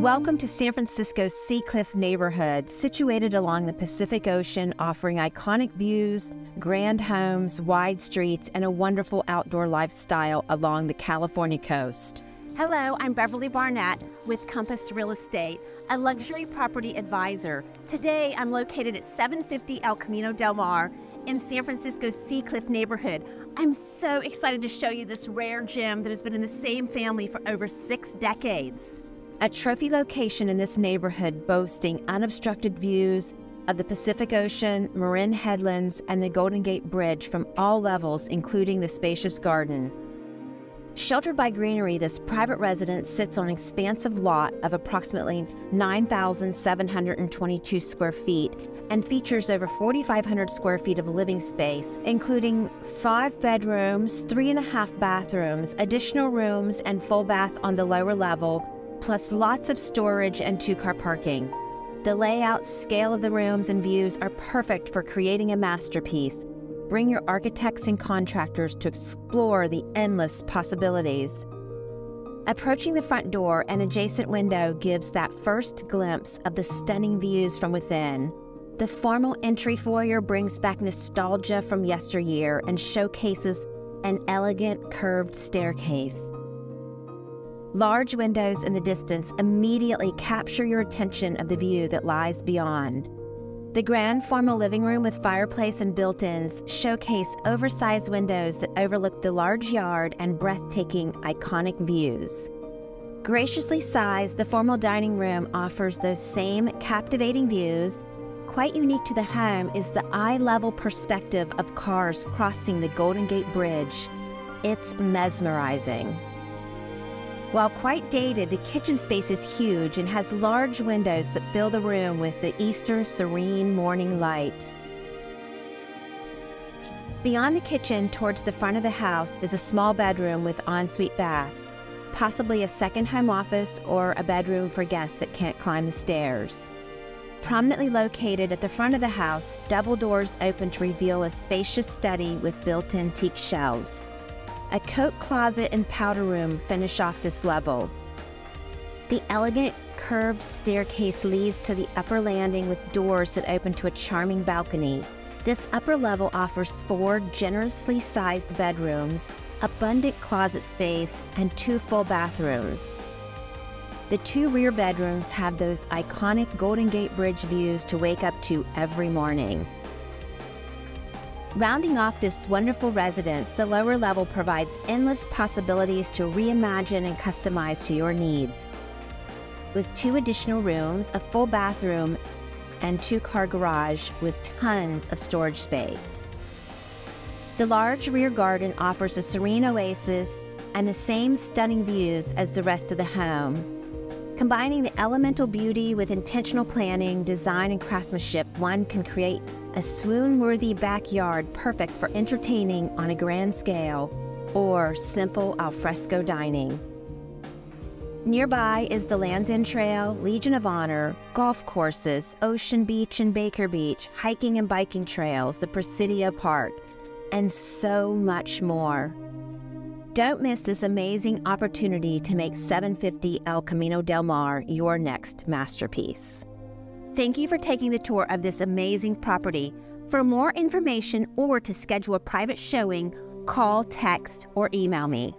Welcome to San Francisco's Sea Cliff neighborhood, situated along the Pacific Ocean, offering iconic views, grand homes, wide streets, and a wonderful outdoor lifestyle along the California coast. Hello, I'm Beverly Barnett with Compass Real Estate, a luxury property advisor. Today, I'm located at 750 El Camino del Mar in San Francisco's Sea Cliff neighborhood. I'm so excited to show you this rare gem that has been in the same family for over six decades. A trophy location in this neighborhood boasting unobstructed views of the Pacific Ocean, Marin Headlands, and the Golden Gate Bridge from all levels, including the spacious garden. Sheltered by greenery, this private residence sits on an expansive lot of approximately 9,722 square feet and features over 4,500 square feet of living space, including five bedrooms, three and a half bathrooms, additional rooms, and full bath on the lower level, plus lots of storage and two car parking. The layout, scale of the rooms, and views are perfect for creating a masterpiece. Bring your architects and contractors to explore the endless possibilities. Approaching the front door, an adjacent window gives that first glimpse of the stunning views from within. The formal entry foyer brings back nostalgia from yesteryear and showcases an elegant curved staircase. Large windows in the distance immediately capture your attention of the view that lies beyond. The grand formal living room with fireplace and built ins showcase oversized windows that overlook the large yard and breathtaking, iconic views. Graciously sized, the formal dining room offers those same captivating views. Quite unique to the home is the eye level perspective of cars crossing the Golden Gate Bridge. It's mesmerizing. While quite dated, the kitchen space is huge and has large windows that fill the room with the eastern serene morning light. Beyond the kitchen, towards the front of the house, is a small bedroom with ensuite bath, possibly a second home office or a bedroom for guests that can't climb the stairs. Prominently located at the front of the house, double doors open to reveal a spacious study with built in teak shelves. A coat closet and powder room finish off this level. The elegant curved staircase leads to the upper landing with doors that open to a charming balcony. This upper level offers four generously sized bedrooms, abundant closet space, and two full bathrooms. The two rear bedrooms have those iconic Golden Gate Bridge views to wake up to every morning. Rounding off this wonderful residence, the lower level provides endless possibilities to reimagine and customize to your needs. With two additional rooms, a full bathroom, and two car garage with tons of storage space. The large rear garden offers a serene oasis and the same stunning views as the rest of the home. Combining the elemental beauty with intentional planning, design, and craftsmanship, one can create a swoon worthy backyard perfect for entertaining on a grand scale or simple alfresco dining. Nearby is the Land's End Trail, Legion of Honor, golf courses, Ocean Beach and Baker Beach, hiking and biking trails, the Presidio Park, and so much more. Don't miss this amazing opportunity to make 750 El Camino del Mar your next masterpiece. Thank you for taking the tour of this amazing property. For more information or to schedule a private showing, call, text, or email me.